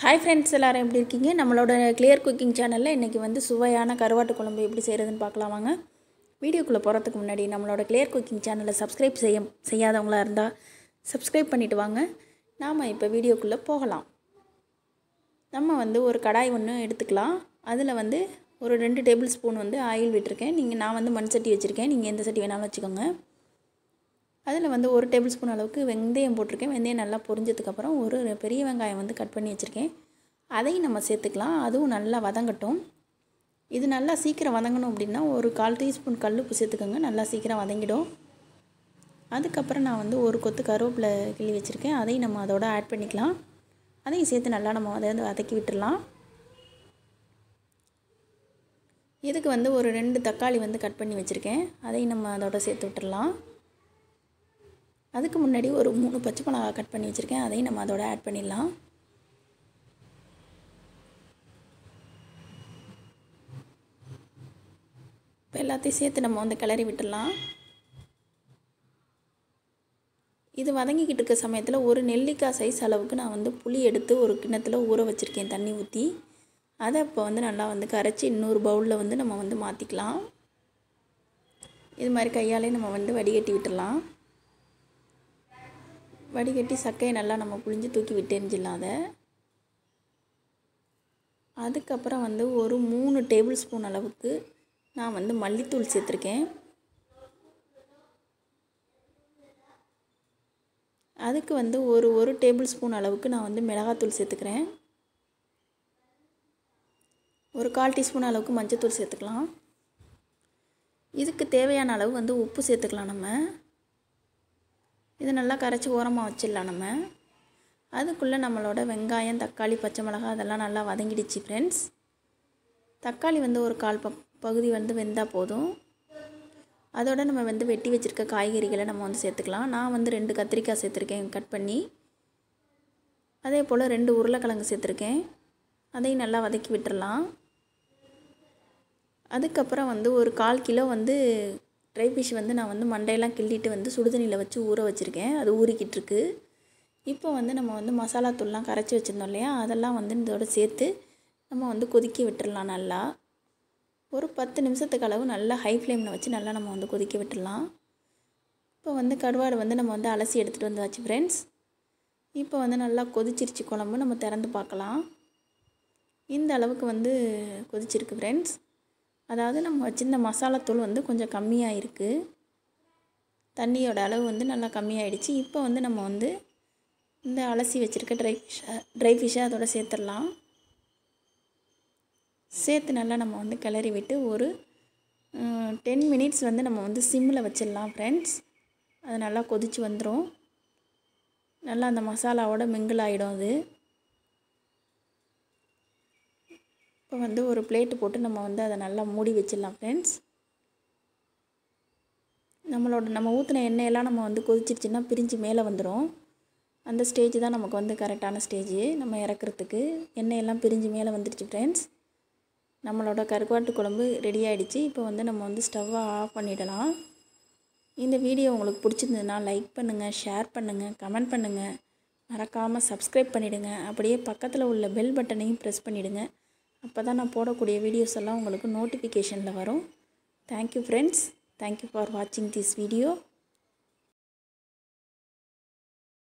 Hi friends எல்லாரும் எப்படி இருக்கீங்க? நம்மளோட கிளியர் குக்கிங் சேனலில் இன்றைக்கி வந்து சுவையான கருவாட்டு குழம்பு எப்படி செய்கிறதுன்னு பார்க்கலாம் வாங்க. வீடியோக்குள்ளே போகிறதுக்கு முன்னாடி நம்மளோட கிளியர் குக்கிங் சேனலை சப்ஸ்கிரைப் செய்ய செய்யாதவங்களா இருந்தால் சப்ஸ்கிரைப் பண்ணிவிட்டு வாங்க. நாம் இப்போ வீடியோக்குள்ளே போகலாம். நம்ம வந்து ஒரு கடாய் ஒன்று எடுத்துக்கலாம். அதில் வந்து ஒரு ரெண்டு டேபிள் ஸ்பூன் வந்து ஆயில் விட்டுருக்கேன். நீங்கள் நான் வந்து மண் சட்டி வச்சுருக்கேன். நீங்கள் எந்த சட்டி வேணாலும் வச்சுக்கோங்க. அதில் வந்து ஒரு டேபிள் ஸ்பூன் அளவுக்கு வெந்தயம் போட்டிருக்கேன். வெந்தயம் நல்லா பொரிஞ்சதுக்கப்புறம் ஒரு பெரிய வெங்காயம் வந்து கட் பண்ணி வச்சுருக்கேன். அதையும் நம்ம சேர்த்துக்கலாம். அதுவும் நல்லா வதங்கட்டும். இது நல்லா சீக்கிரம் வதங்கணும் அப்படின்னா ஒரு கால் டீஸ்பூன் கல்லுப்பு சேர்த்துக்கோங்க. நல்லா சீக்கிரம் வதங்கிடும். அதுக்கப்புறம் நான் வந்து ஒரு கொத்து கருவேப்பிலை கிள்ளி வச்சுருக்கேன். அதையும் நம்ம அதோட ஆட் பண்ணிக்கலாம். அதையும் சேர்த்து நல்லா நம்ம அதை வந்து வதக்கி விட்டுடலாம். இதுக்கு வந்து ஒரு ரெண்டு தக்காளி வந்து கட் பண்ணி வச்சுருக்கேன். அதையும் நம்ம அதோட சேர்த்து விட்டுடலாம். அதுக்கு முன்னாடி ஒரு மூணு பச்சை மிளகா கட் பண்ணி வச்சுருக்கேன். அதையும் நம்ம அதோட ஆட் பண்ணிடலாம். இப்போ எல்லாத்தையும் சேர்த்து நம்ம வந்து கிளறி விட்டுடலாம். இது வதங்கிக்கிட்டு இருக்க சமயத்தில் ஒரு நெல்லிக்காய் சைஸ் அளவுக்கு நான் வந்து புளி எடுத்து ஒரு கிண்ணத்தில் ஊற வச்சுருக்கேன் தண்ணி ஊற்றி அதை இப்போ வந்து நல்லா வந்து கரைச்சி இன்னொரு பவுலில் வந்து நம்ம வந்து மாற்றிக்கலாம் இது மாதிரி கையாலே நம்ம வந்து வடிகட்டி விட்டுடலாம். வடிகட்டி சக்கையை நல்லா நம்ம புழிஞ்சு தூக்கி விட்டு அதை. அதுக்கப்புறம் வந்து ஒரு மூணு டேபிள் ஸ்பூன் அளவுக்கு நான் வந்து மல்லித்தூள் சேர்த்துருக்கேன். அதுக்கு வந்து ஒரு ஒரு டேபிள் ஸ்பூன் அளவுக்கு நான் வந்து மிளகாத்தூள் சேர்த்துக்கிறேன். ஒரு கால் டீஸ்பூன் அளவுக்கு மஞ்சத்தூள் சேர்த்துக்கலாம். இதுக்கு தேவையான அளவு வந்து உப்பு சேர்த்துக்கலாம் நம்ம. இது நல்லா கரைச்சி ஓரமாக வச்சிடலாம் நம்ம. அதுக்குள்ளே நம்மளோட வெங்காயம் தக்காளி பச்சை மிளகாய் அதெல்லாம் நல்லா வதங்கிடுச்சு ஃப்ரெண்ட்ஸ் தக்காளி வந்து ஒரு கால் ப பகுதி வந்து வெந்தால் போதும். அதோட நம்ம வந்து வெட்டி வச்சுருக்க காய்கறிகளை நம்ம வந்து சேர்த்துக்கலாம். நான் வந்து ரெண்டு கத்திரிக்காய் சேர்த்துருக்கேன் கட் பண்ணி. அதே போல் ரெண்டு உருளைக்கிழங்கு சேர்த்துருக்கேன். அதையும் நல்லா வதக்கி விட்டுடலாம் அதுக்கப்புறம் வந்து ஒரு கால் கிலோ வந்து ட்ரை ஃபிஷ் வந்து நான் வந்து மண்டையெல்லாம் கிள்ளிட்டு வந்து சுடுதண்ணியில் வச்சு ஊற வச்சுருக்கேன். அது ஊறிக்கிட்டு இருக்கு இப்போ வந்து நம்ம வந்து மசாலா தூள்லாம் கரைச்சி வச்சுருந்தோம் இல்லையா? அதெல்லாம் வந்து இதோட சேர்த்து நம்ம வந்து கொதிக்க விட்டுடலாம் நல்லா. ஒரு பத்து நிமிஷத்துக்கு அளவு நல்லா ஹை ஃப்ளேமில் வச்சு நல்லா நம்ம வந்து கொதிக்க விட்டுடலாம் இப்போ வந்து கடுவாடு வந்து நம்ம வந்து அலசி எடுத்துகிட்டு வந்து வச்சு ஃப்ரெண்ட்ஸ் இப்போ வந்து நல்லா கொதிச்சிருச்சு குழம்பு. நம்ம திறந்து பார்க்கலாம். இந்த அளவுக்கு வந்து கொதிச்சிருக்கு ஃப்ரெண்ட்ஸ் அதாவது நம்ம வச்சுருந்த மசாலாத்தூள் வந்து கொஞ்சம் கம்மியாக இருக்குது தண்ணியோட அளவு வந்து நல்லா கம்மியாயிடுச்சு. இப்போ வந்து நம்ம வந்து இந்த அலசி வச்சுருக்க ட்ரை ஃபிஷ்ஷை ட்ரை ஃபிஷ்ஷை அதோட சேர்த்துடலாம். சேர்த்து நல்லா நம்ம வந்து கிளறி விட்டு ஒரு டென் மினிட்ஸ் வந்து நம்ம வந்து சிம்மில் வச்சிடலாம் ஃப்ரெண்ட்ஸ் அது நல்லா கொதித்து வந்துடும் நல்லா அந்த மசாலாவோட மிங்கிள் ஆகிடும் அது இப்போ வந்து ஒரு பிளேட்டு போட்டு நம்ம வந்து அதை நல்லா மூடி வச்சிடலாம் ஃப்ரெண்ட்ஸ் நம்மளோட நம்ம ஊற்றின எண்ணெயெல்லாம் நம்ம வந்து கொதிச்சிருச்சுன்னா பிரிஞ்சு மேலே வந்துடும் அந்த ஸ்டேஜ் தான் நமக்கு வந்து கரெக்டான ஸ்டேஜ் நம்ம இறக்குறதுக்கு எண்ணெயெல்லாம் பிரிஞ்சு மேலே வந்துடுச்சு ஃப்ரெண்ட்ஸ் நம்மளோட கருவாட்டு குழம்பு ரெடி ஆகிடுச்சு இப்போ வந்து நம்ம வந்து ஸ்டவ்வை ஆஃப் பண்ணிடலாம். இந்த வீடியோ உங்களுக்கு பிடிச்சிருந்ததுன்னா லைக் பண்ணுங்கள் ஷேர் பண்ணுங்கள் கமெண்ட் பண்ணுங்கள் மறக்காமல் சப்ஸ்கிரைப் பண்ணிவிடுங்க அப்படியே பக்கத்தில் உள்ள பெல் பட்டனையும் ப்ரெஸ் பண்ணிவிடுங்க அப்போ தான் நான் போடக்கூடிய வீடியோஸ் எல்லாம் உங்களுக்கு நோட்டிஃபிகேஷனில் வரும். Thank you friends thank you for வாட்சிங் திஸ் வீடியோ